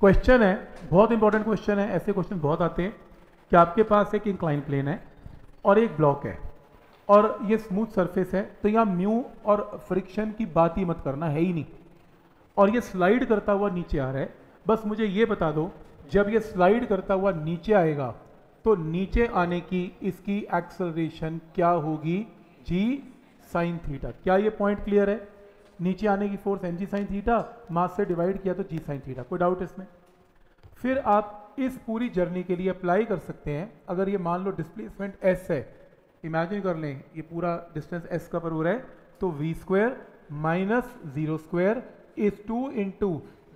Question है, बहुत important question है, ऐसे क्वेश्चन बहुत आते हैं कि आपके पास एक इंक्लाइन प्लेन है और एक ब्लॉक है और ये स्मूथ सरफेस है तो यहाँ म्यू और फ्रिक्शन की बात ही मत करना, है ही नहीं। और ये स्लाइड करता हुआ नीचे आ रहा है, बस मुझे ये बता दो, जब ये स्लाइड करता हुआ नीचे आएगा तो नीचे आने की इसकी एक्सलरेशन क्या होगी? जी साइन थीटा क्या ये पॉइंट क्लियर है? नीचे आने की force m g sine theta mass से डिवाइड किया तो जी साइन थीटा कोई डाउट इसमें? फिर आप इस पूरी जर्नी के लिए अप्लाई कर सकते हैं। अगर ये मान लो डिस्प्लेसमेंट एस है इमेजिन कर लें, ये पूरा डिस्टेंस एस कवर हो रहा है तो v square minus zero square is two into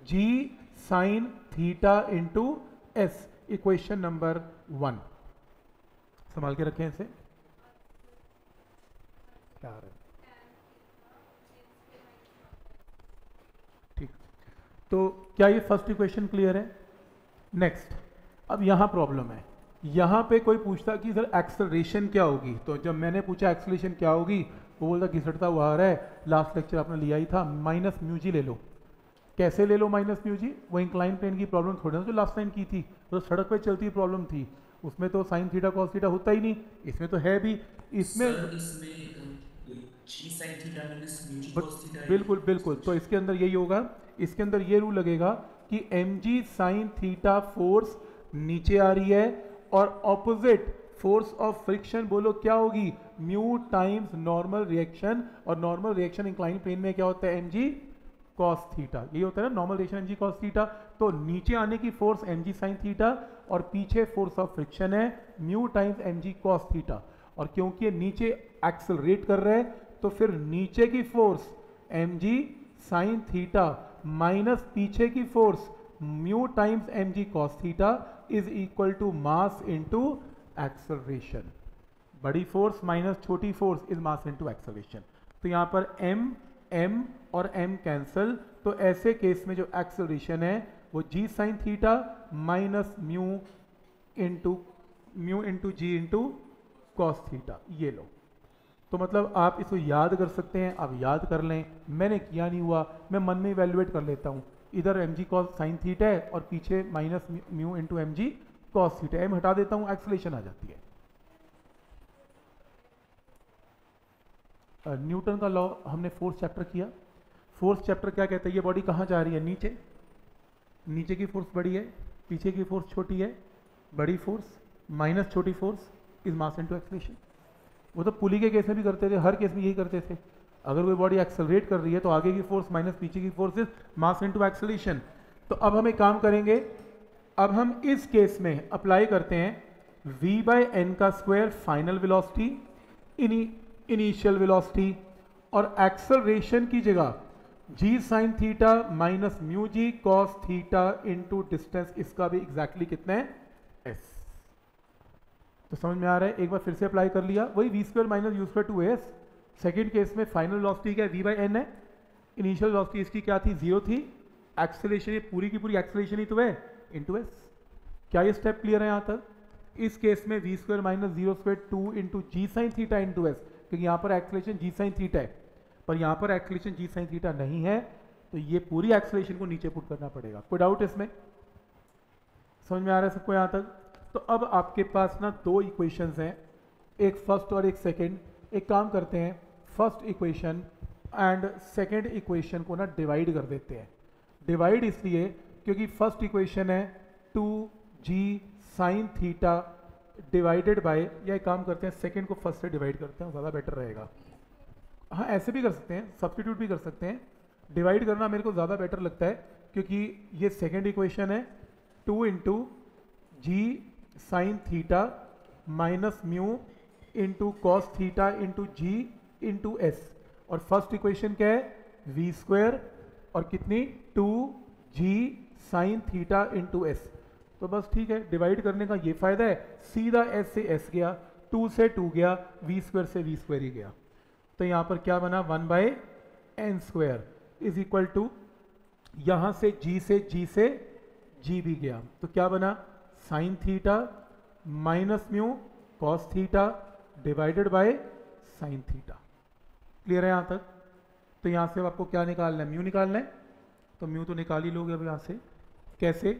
g sine theta into s equation number one संभाल के रखें इसे। क्या आ रहा है ठीक तो क्या ये फ़र्स्ट इक्वेशन क्लियर है? नेक्स्ट अब यहाँ प्रॉब्लम है. यहाँ पे कोई पूछता कि सर एक्सलरेशन क्या होगी? तो जब मैंने पूछा एक्सलेशन क्या होगी वो बोलता घिसटता हुआ आ रहा है. लास्ट लेक्चर आपने लिया ही था. माइनस म्यूजी ले लो. कैसे ले लो माइनस म्यूजी वो इंक्लाइन प्लेन की प्रॉब्लम थोड़ी ना जो लास्ट टाइम की थी. तो सड़क पे चलती प्रॉब्लम थी. उसमें तो साइन थीटा कॉस थीटा होता ही नहीं. इसमें तो है भी. इसमें बिल्कुल बिल्कुल. तो इसके अंदर यही होगा. इसके अंदर ये रूल लगेगा कि m g sine theta force नीचे आ रही है और ऑपोजिट फोर्स ऑफ़ फ्रिक्शन बोलो, क्या होगी? म्यू टाइम्स नॉर्मल रिएक्शन और नॉर्मल रिएक्शन इंक्लाइन प्लेन में क्या होता है? एम जी कॉस थीटा यही होता है ना normal reaction m g cos theta तो नीचे आने की force m g sine theta और पीछे फोर्स ऑफ़ फ्रिक्शन है mu times m g cos theta और क्योंकि ये नीचे एक्सलरेट कर रहे हैं तो फिर नीचे की force m g sine theta minus पीछे की force mu times m g cos theta is equal to mass into acceleration बड़ी फोर्स माइनस छोटी force is mass into acceleration तो यहाँ पर एम एम और एम कैंसल तो ऐसे केस में जो एक्सलरेशन है, वो g sine theta minus mu into mu into g into cos theta ये लो। तो मतलब आप इसको याद कर सकते हैं, आप याद कर लें। मैंने किया नहीं हुआ, मैं मन में इवेल्युएट कर लेता हूँ। इधर m g cos sine theta है और पीछे minus mu into m g cos theta m हटा देता हूँ एक्सलेशन आ जाती है। न्यूटन का लॉ हमने फोर्थ चैप्टर किया। फोर्थ चैप्टर क्या कहता है? ये बॉडी कहाँ जा रही है? नीचे। नीचे की फोर्स बड़ी है, पीछे की फोर्स छोटी है। बड़ी फोर्स माइनस छोटी force is mass into acceleration वो तो पुली के केस में भी करते थे, हर केस में यही करते थे। अगर कोई बॉडी एक्सेलरेट कर रही है तो आगे की फोर्स माइनस पीछे की force is mass into acceleration तो अब हम एक काम करेंगे, अब हम इस केस में अप्लाई करते हैं v बाय एन का square final velocity initial velocity और एक्सेलरेशन की जगह g sine theta minus mu g cos theta into distance इसका भी एग्जैक्टली exactly कितना है? S. तो समझ में आ रहा है? एक बार फिर से अप्लाई कर लिया। वही v square minus u square two s second case में फाइनल वेलोसिटी क्या है? वी बाई एन है। इनिशियल वेलोसिटी इसकी क्या थी? ज़ीरो थी। एक्सेलेशन ये पूरी की पूरी एक्सेलेशन ही तो है। इनटू एस क्या ये स्टेप क्लियर है यहाँ तक? इस केस में v square minus zero square two into g sine theta into s क्योंकि यहाँ पर एक्सलेशन जी साइन थीटा है। पर यहाँ पर एक्सलेशन जी साइन थीटा नहीं है। तो ये पूरी एक्सलेशन को नीचे पुट करना पड़ेगा। कोई डाउट इसमें? समझ में आ रहा है सबको यहाँ तक? तो अब आपके पास ना दो इक्वेशंस हैं। एक फ़र्स्ट और एक सेकंड एक काम करते हैं first equation and second equation को ना डिवाइड कर देते हैं। डिवाइड इसलिए क्योंकि फ़र्स्ट इक्वेशन है two g sine theta divided by या एक काम करते हैं सेकंड को फ़र्स्ट से डिवाइड करते हैं, ज़्यादा बेटर रहेगा। हाँ ऐसे भी कर सकते हैं सब्सटीट्यूट भी कर सकते हैं। डिवाइड करना मेरे को ज़्यादा बेटर लगता है क्योंकि ये सेकेंड इक्वेशन है। Two into g sine theta minus mu into cos theta into g into s. और फ़र्स्ट इक्वेशन क्या है? V square. और कितनी? Two g sine theta into s. तो बस ठीक है, डिवाइड करने का ये फ़ायदा है। सीधा एस से एस गया, टू से टू गया, वी स्क्वायर से वी स्क्वायर ही गया। तो यहाँ पर क्या बना? One by n square is equal to यहाँ से जी से जी से जी भी गया। तो क्या बना? Sine theta minus mu cos theta divided by sine theta clear है यहाँ तक? तो यहाँ से आपको क्या निकालना है? म्यू निकालना है। तो म्यू तो निकाल ही लोगे अब यहाँ से। कैसे?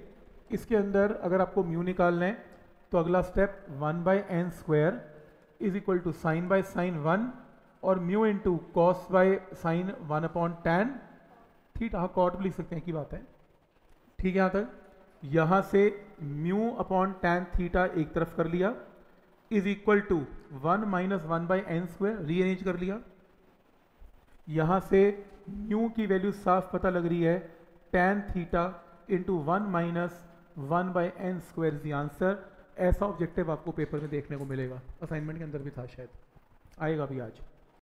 इसके अंदर अगर आपको म्यू निकालना है तो अगला step one by n square is equal to sine by sine one और mu into cos by sine one upon tan ठीक हाँ कॉट भी लिख सकते हैं की बात है। ठीक है यहाँ तक? यहाँ से म्यू अपॉन टेन थीटा एक तरफ़ कर लिया, is equal to one minus one by n square, rearrange कर लिया। यहाँ से न्यू की वैल्यू साफ़ पता लग रही है, ten theta into one minus one by n square the answer. ऐसा ऑब्जेक्टिव आपको पेपर में देखने को मिलेगा। असाइनमेंट के अंदर भी था शायद। आएगा भी आज।